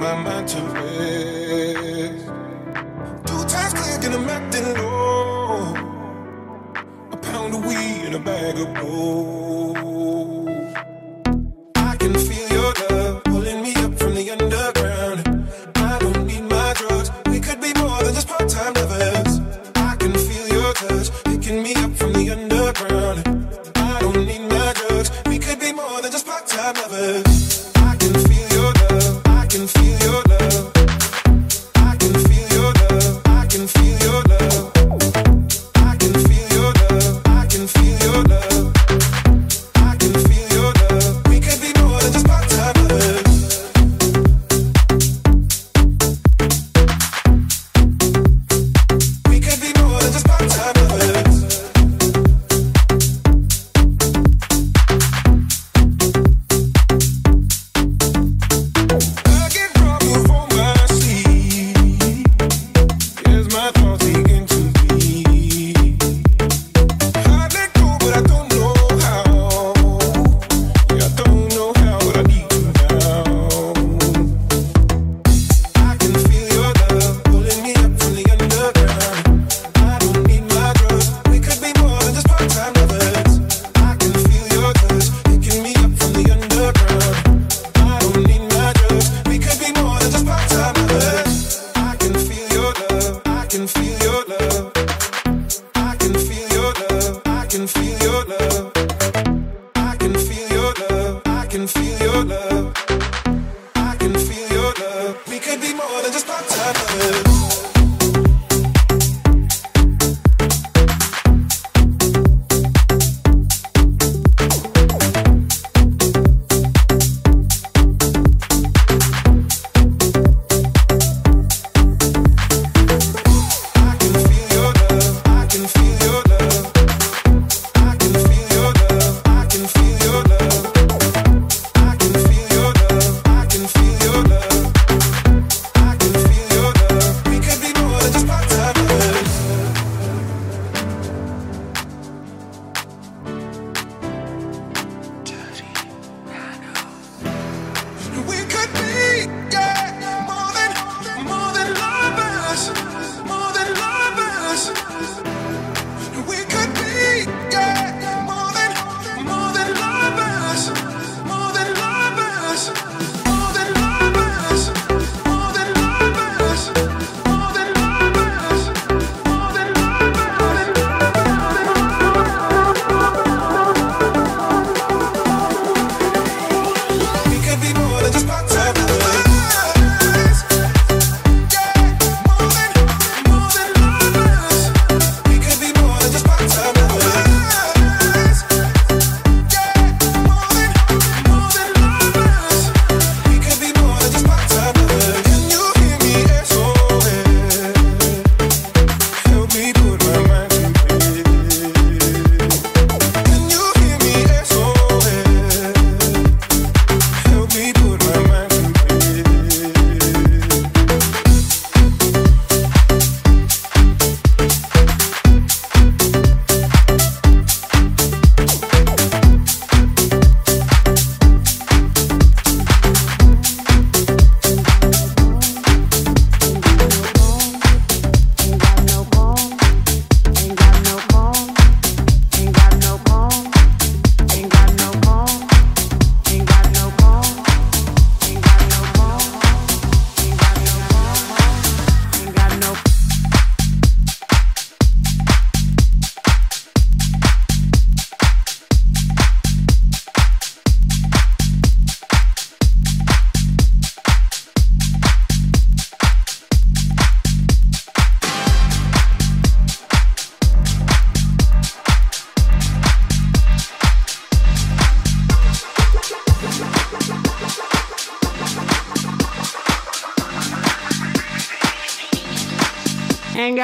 my mind to rest. Two times click and I'm acting low. A pound of weed and a bag of gold.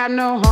got no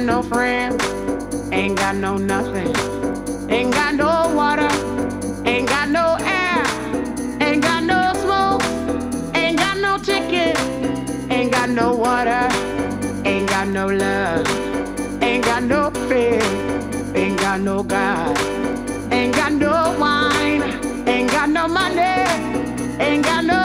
got no friends, ain't got no nothing, ain't got no water, ain't got no air, ain't got no smoke, ain't got no ticket, ain't got no water, ain't got no love, ain't got no faith, ain't got no God, ain't got no wine, ain't got no money, ain't got no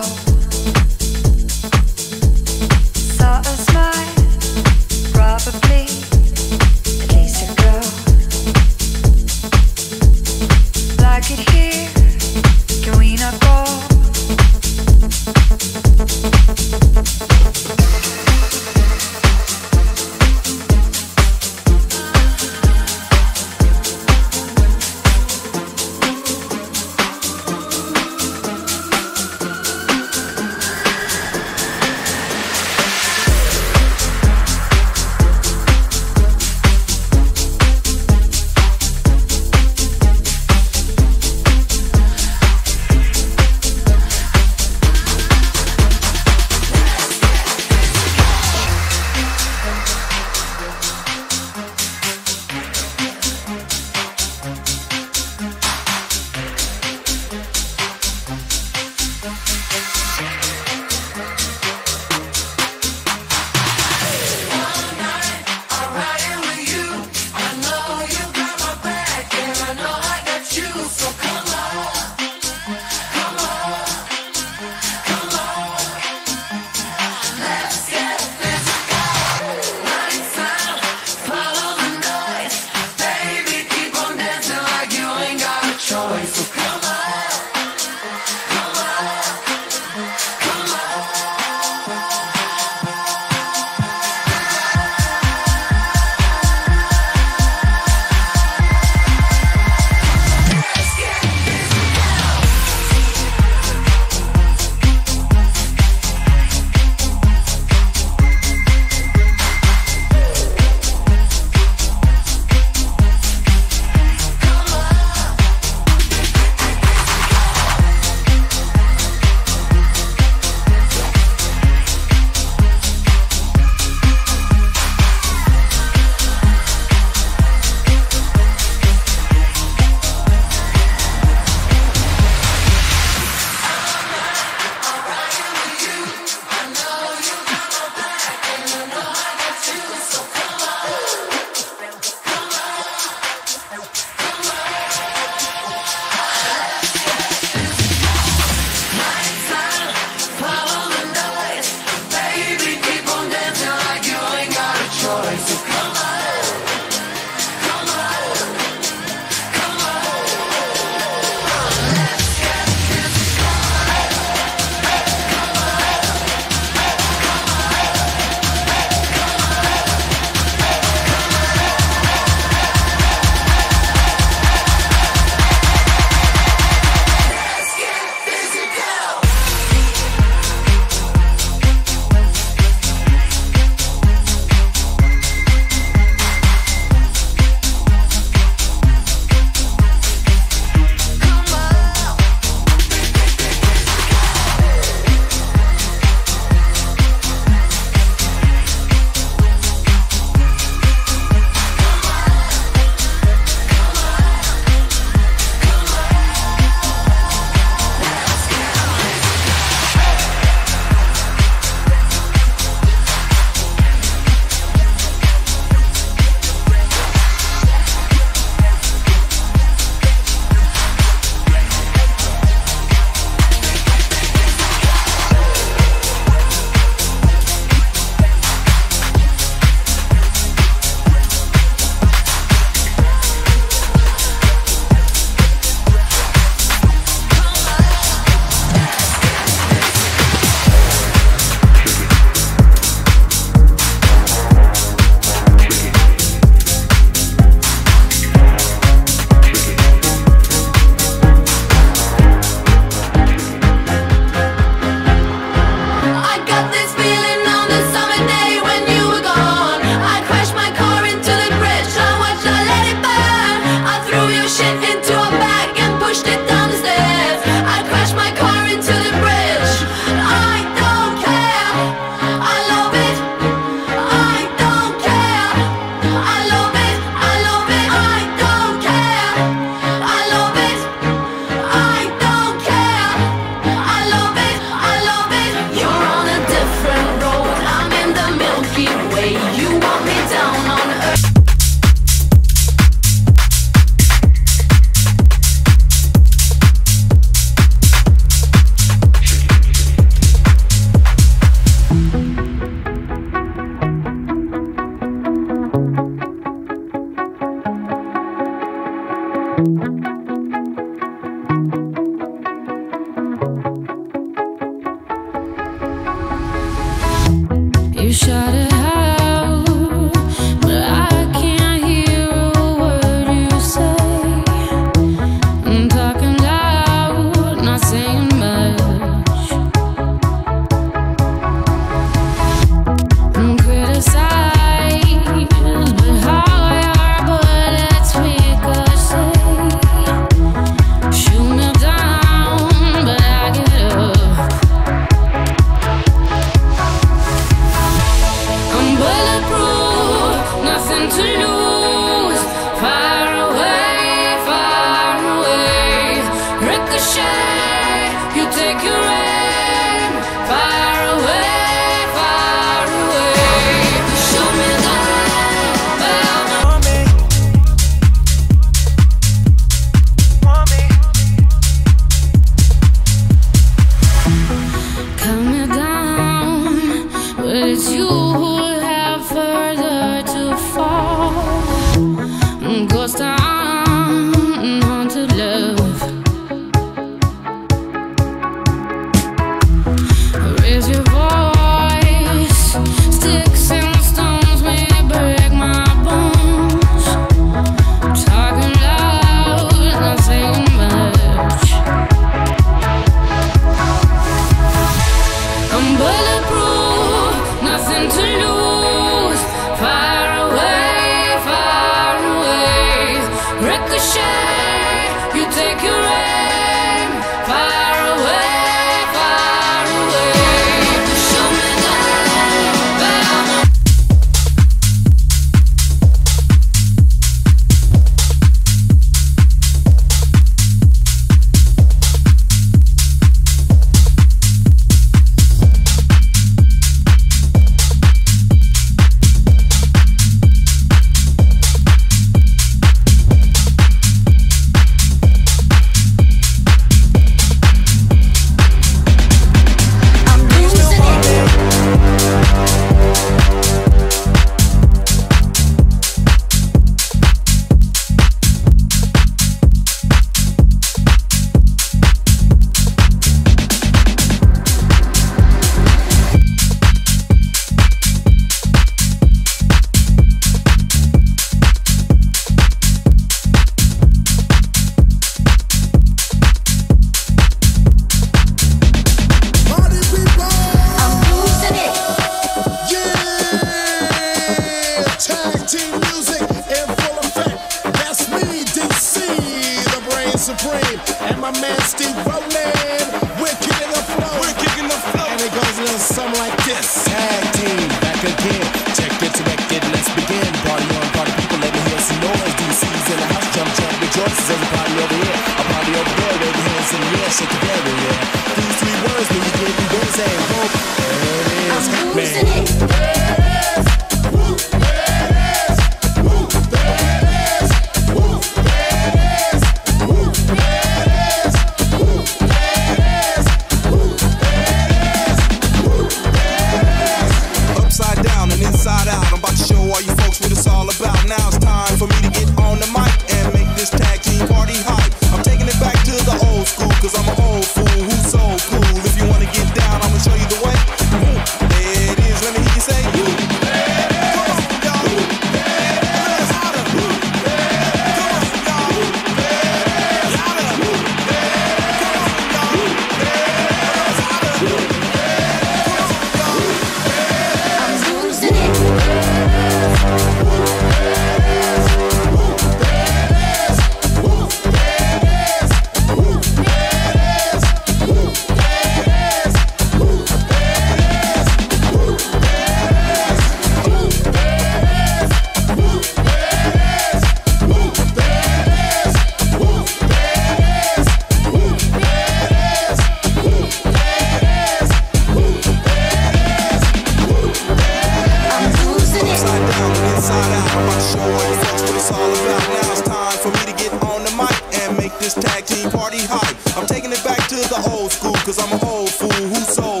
taking it back to the old school, cause I'm an old fool who's old.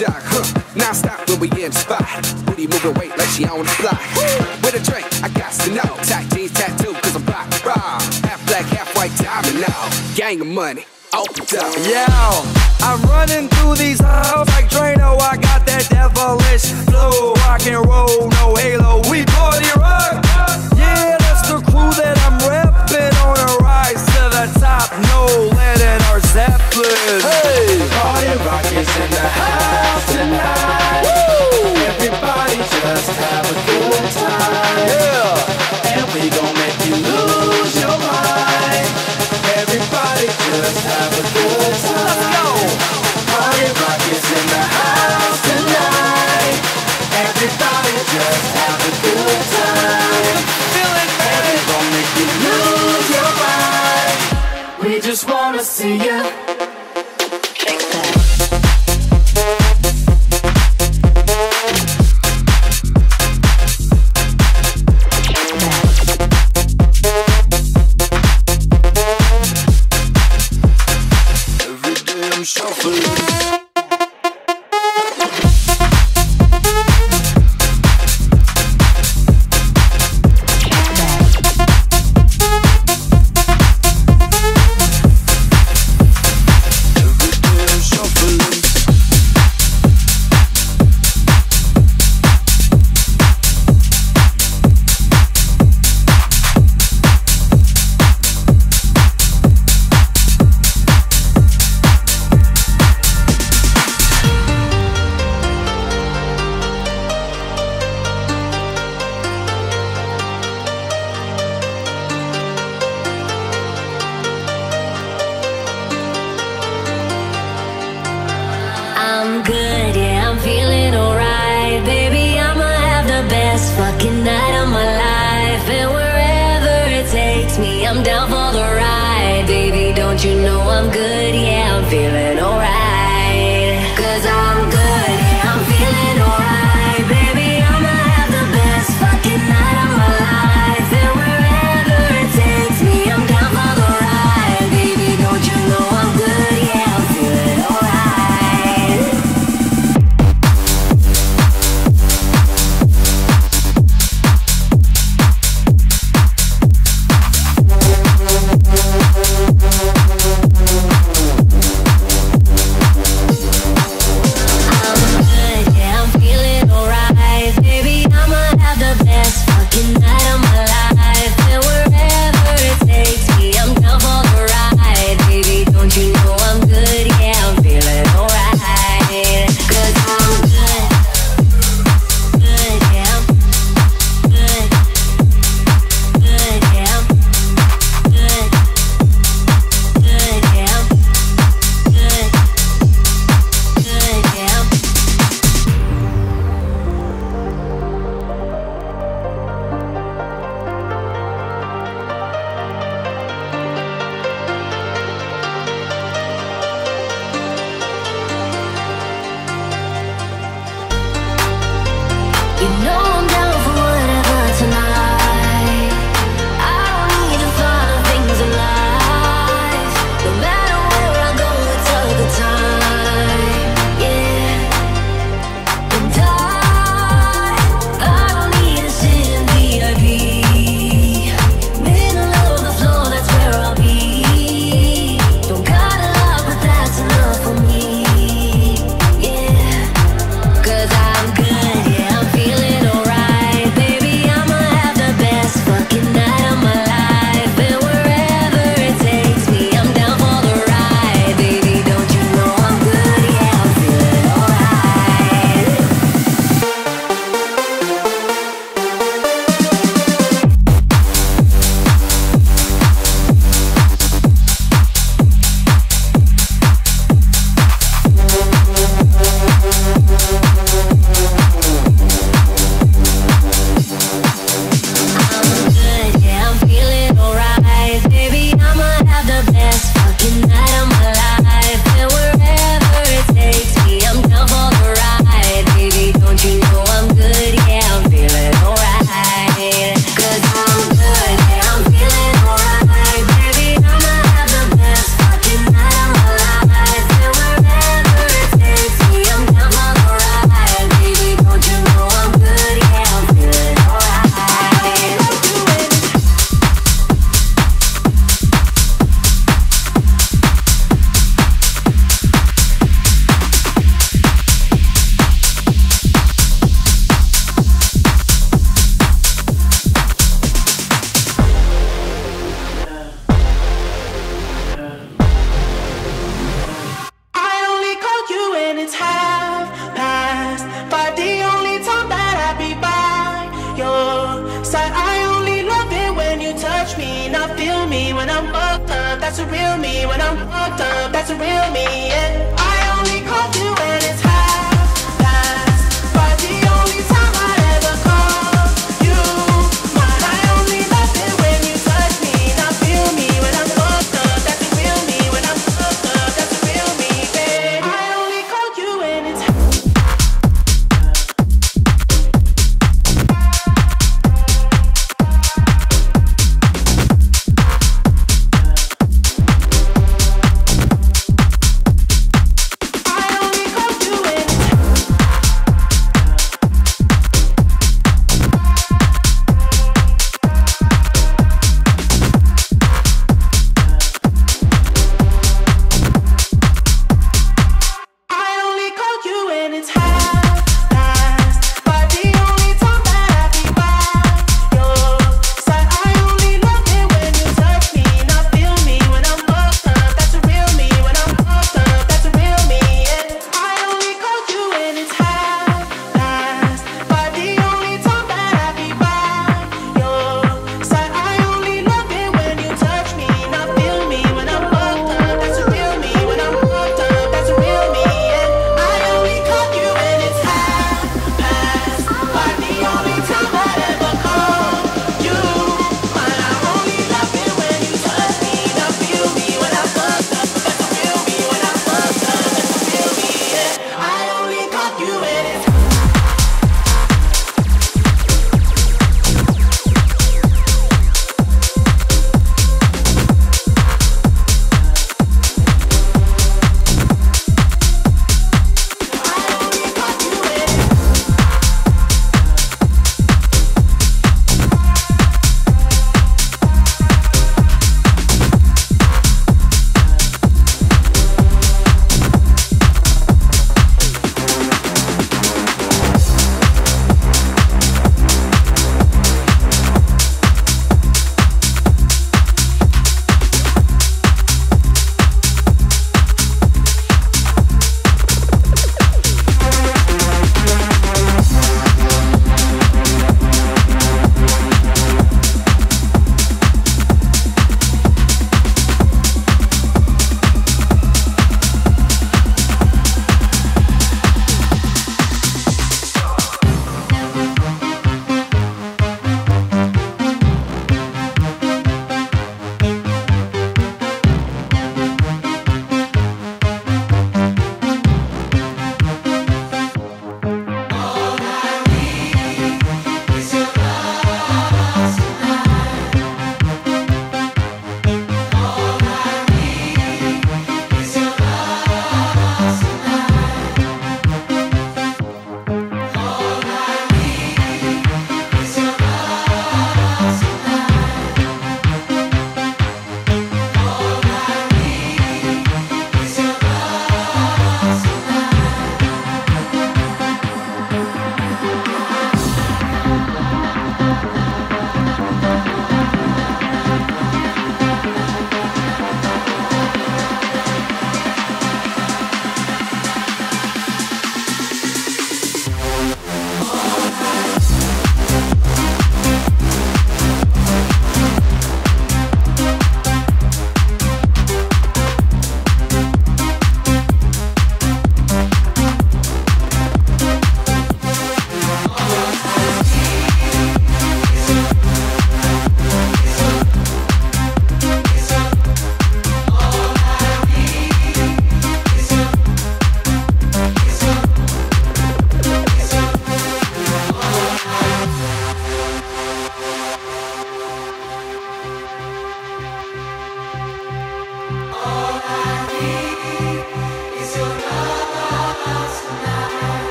Jog, huh? Stop when we in spot. Booty moving weight like she on the fly. With a drink, I got to know. Tight jeans tattoo, cause I'm rock, raw. Half black, half white diamond now. Gang of money, up. Yo, I'm running through these halls like Drano. I got that devilish flow, rock and roll, no halo. We party rock. Yeah, that's the crew that I'm the top. No lead in our Zeppelin. Hey, Party rock is in the house tonight.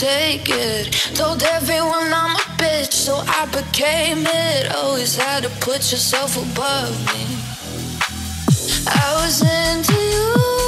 take it. Told everyone I'm a bitch, so I became it. Always had to put yourself above me. I was into you.